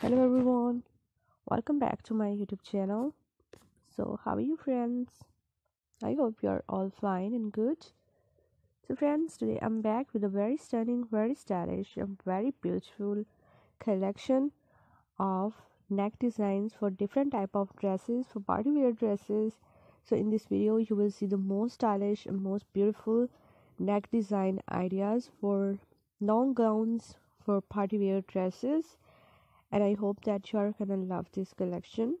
hello everyone. Welcome back to my youtube channel. So how are you friends? I hope you're all fine and good. So friends today i'm back with a very stunning very stylish and very beautiful collection of neck designs for different type of dresses for party wear dresses. So in this video you will see the most stylish and most beautiful neck design ideas for long gowns for party wear dresses and I hope that you are gonna love this collection.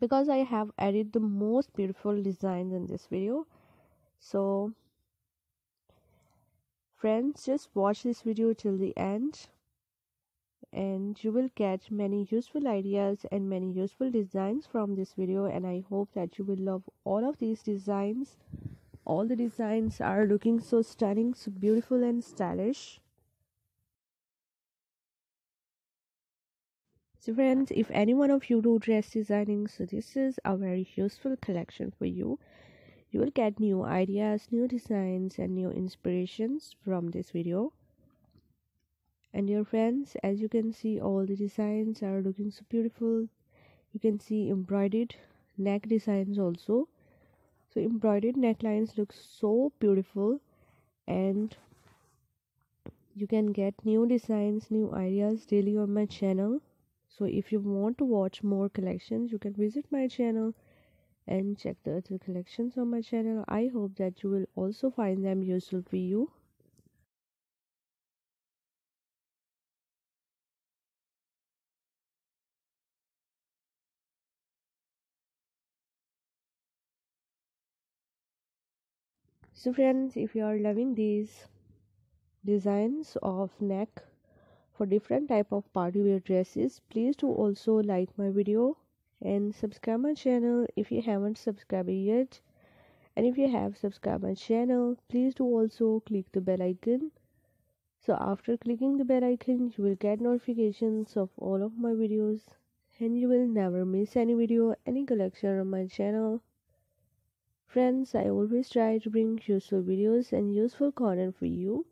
Because I have added the most beautiful designs in this video. So friends just watch this video till the end. And you will get many useful ideas and many useful designs from this video. And I hope that you will love all of these designs. All the designs are looking so stunning so beautiful and stylish friends, if any one of you do dress designing, so this is a very useful collection for you. You will get new ideas, new designs and new inspirations from this video. And dear friends, as you can see all the designs are looking so beautiful. You can see embroidered neck designs also. So embroidered necklines look so beautiful and you can get new designs, new ideas daily on my channel so if you want to watch more collections you can visit my channel and check the other collections on my channel. I hope that you will also find them useful for you. So friends if you are loving these designs of neck for different type of party wear dresses please do also like my video and subscribe my channel if you haven't subscribed yet. And if you have subscribed my channel please do also click the bell icon. So after clicking the bell icon you will get notifications of all of my videos and you will never miss any video any collection on my channel. Friends i always try to bring useful videos and useful content for you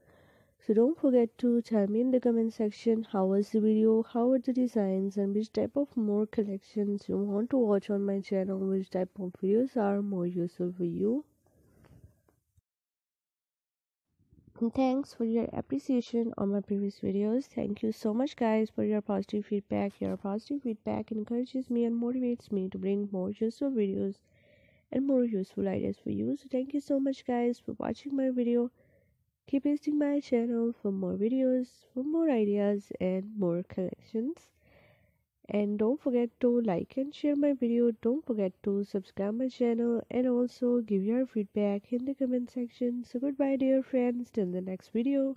so don't forget to tell me in the comment section how was the video, how were the designs and which type of more collections you want to watch on my channel, which type of videos are more useful for you. And thanks for your appreciation on my previous videos. Thank you so much guys for your positive feedback. Your positive feedback encourages me and motivates me to bring more useful videos and more useful ideas for you. So thank you so much guys for watching my video keep visiting my channel for more videos for more ideas and more collections. And don't forget to like and share my video. Don't forget to subscribe my channel. And also give your feedback in the comment section. So goodbye dear friends. Till the next video